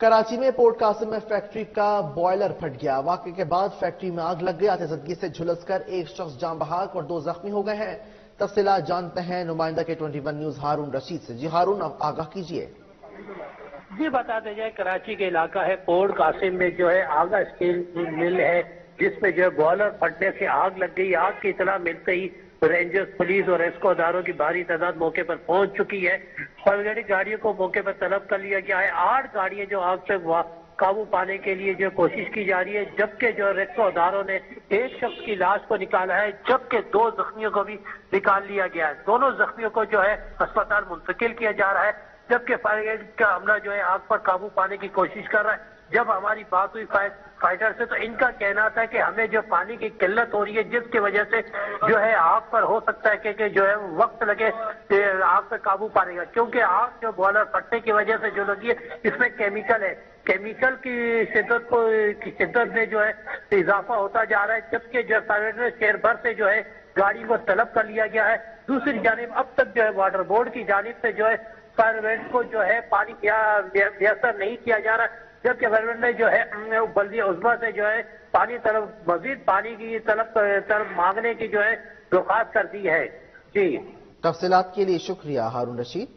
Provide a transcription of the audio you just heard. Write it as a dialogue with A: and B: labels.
A: कराची में पोर्ट कासिम में फैक्ट्री का बॉयलर फट गया। वाकई के बाद फैक्ट्री में आग लग गई आतिजदगी से झुलसकर एक शख्स जाम बहाक और दो जख्मी हो गए हैं। तफसीला जानते हैं नुमाइंदा के 21 न्यूज़ हारून रशीद से। जी हारून अब आगाह कीजिए।
B: जी बताते जाए कराची के इलाका है पोर्ट कासिम में जो है आगा स्टील मिल है, जिसमें जो है बॉयलर फटने से आग लग गई। आग की इतला मिलते ही रेंजर्स पुलिस और रेस्को अदारों की भारी तादाद मौके पर पहुँच चुकी है। फलगड़ी गाड़ियों को मौके पर तलब कर लिया गया है। आठ गाड़ियाँ जो आग से काबू पाने के लिए जो कोशिश की जा रही है, जबकि जो रेस्कोदारों ने एक शख्स की लाश को निकाला है, जबकि दो जख्मियों को भी निकाल लिया गया है। दोनों जख्मियों को जो है अस्पताल मुंतकिल किया जा रहा है, जबकि फायर ब्रिगेड का हमला जो है आग पर काबू पाने की कोशिश कर रहा है। जब हमारी बात हुई फाइटर से तो इनका कहना था कि हमें जो पानी की किल्लत हो रही है जिसकी वजह से जो है आग पर हो सकता है कि, जो है वक्त लगे आग पर काबू पाने का। क्योंकि आग जो बॉयलर फटने की वजह से जो लगी है इसमें केमिकल है। केमिकल की शिद्दत को की शिद्दत में जो है इजाफा होता जा रहा है जबकि जो फायर शहर भर से जो है गाड़ी को तलब कर लिया गया है। दूसरी जानब अब तक जो है वाटर बोर्ड की जानब से जो है फायर को जो है पानी क्या बेहतर नहीं किया जा रहा। जबकि गवर्नमेंट ने जो है बल्दी उजमा से जो है, पानी तरफ़, मजीद पानी की तरफ़ तरफ़ मांगने की जो है, दरख्वास्त कर दी है। जी।
A: तफसीत के लिए शुक्रिया, हारून रशीद।